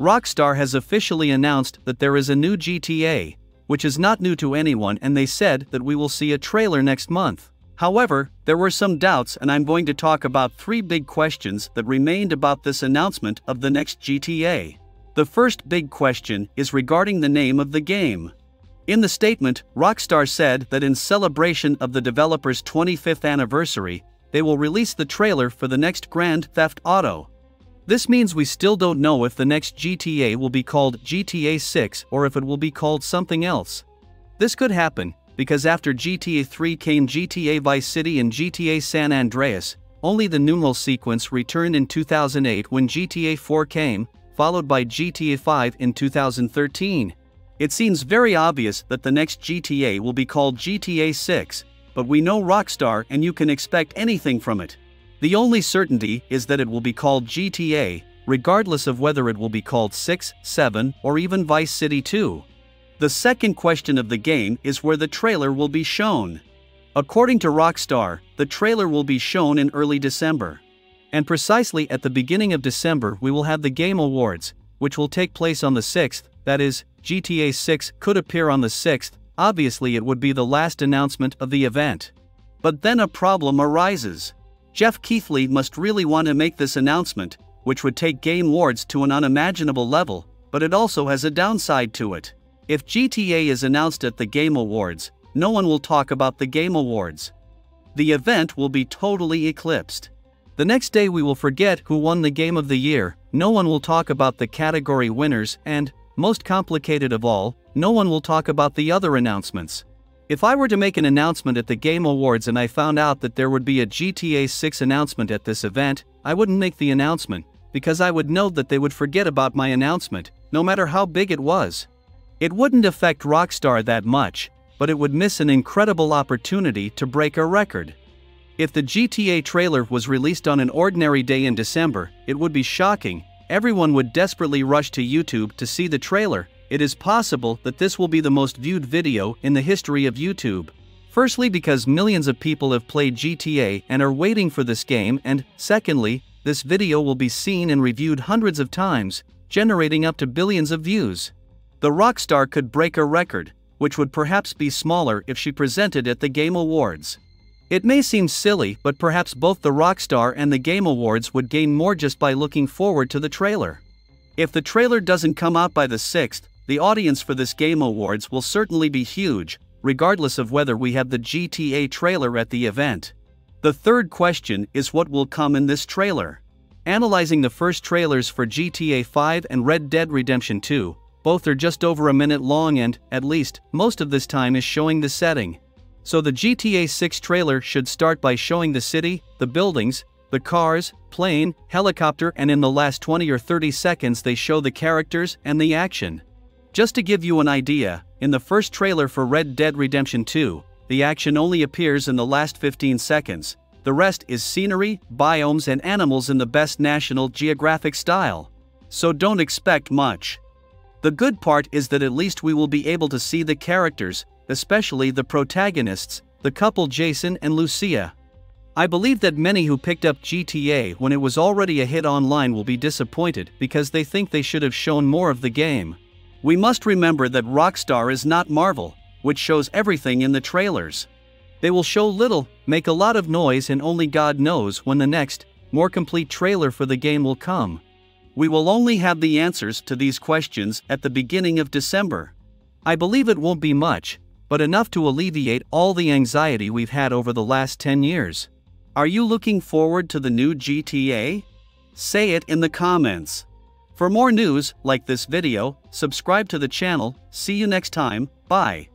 Rockstar has officially announced that there is a new GTA, which is not new to anyone, and they said that we will see a trailer next month. However, there were some doubts, and I'm going to talk about three big questions that remained about this announcement of the next GTA. The first big question is regarding the name of the game. In the statement, Rockstar said that in celebration of the developer's 25th anniversary, they will release the trailer for the next Grand Theft Auto. This means we still don't know if the next GTA will be called GTA 6 or if it will be called something else. This could happen, because after GTA 3 came GTA Vice City and GTA San Andreas, only the numeral sequence returned in 2008 when GTA 4 came, followed by GTA 5 in 2013. It seems very obvious that the next GTA will be called GTA 6, but we know Rockstar and you can expect anything from it. The only certainty is that it will be called GTA, regardless of whether it will be called 6, 7, or even Vice City 2. The second question of the game is where the trailer will be shown. According to Rockstar, the trailer will be shown in early December. And precisely at the beginning of December, we will have the Game Awards, which will take place on the 6th, that is, GTA 6 could appear on the 6th, obviously, it would be the last announcement of the event. But then a problem arises. Geoff Keighley must really want to make this announcement, which would take Game Awards to an unimaginable level, but it also has a downside to it. If GTA is announced at the Game Awards, no one will talk about the Game Awards. The event will be totally eclipsed. The next day we will forget who won the Game of the Year, no one will talk about the category winners, and, most complicated of all, no one will talk about the other announcements. If I were to make an announcement at the Game Awards and I found out that there would be a GTA 6 announcement at this event, I wouldn't make the announcement, because I would know that they would forget about my announcement, no matter how big it was. It wouldn't affect Rockstar that much, but it would miss an incredible opportunity to break a record. If the GTA trailer was released on an ordinary day in December, it would be shocking. Everyone would desperately rush to YouTube to see the trailer, it is possible that this will be the most viewed video in the history of YouTube. Firstly, because millions of people have played GTA and are waiting for this game, and secondly, this video will be seen and reviewed hundreds of times, generating up to billions of views. The rockstar could break a record, which would perhaps be smaller if she presented at the Game Awards. It may seem silly, but perhaps both the Rockstar and the Game Awards would gain more just by looking forward to the trailer. If the trailer doesn't come out by the 6th, the audience for this Game Awards will certainly be huge, regardless of whether we have the GTA trailer at the event. The third question is what will come in this trailer. Analyzing the first trailers for GTA 5 and Red Dead Redemption 2, both are just over a minute long and, at least, most of this time is showing the setting. So the GTA 6 trailer should start by showing the city, the buildings, the cars, plane, helicopter, and in the last 20 or 30 seconds they show the characters and the action. Just to give you an idea, in the first trailer for Red Dead Redemption 2, the action only appears in the last 15 seconds. The rest is scenery, biomes, and animals in the best National Geographic style. So don't expect much. The good part is that at least we will be able to see the characters, especially the protagonists, the couple Jason and Lucia. I believe that many who picked up GTA when it was already a hit online will be disappointed because they think they should have shown more of the game. We must remember that Rockstar is not Marvel, which shows everything in the trailers. They will show little, make a lot of noise, and only God knows when the next, more complete trailer for the game will come. We will only have the answers to these questions at the beginning of December. I believe it won't be much, but enough to alleviate all the anxiety we've had over the last 10 years. Are you looking forward to the new GTA? Say it in the comments. For more news, like this video, subscribe to the channel, see you next time, bye.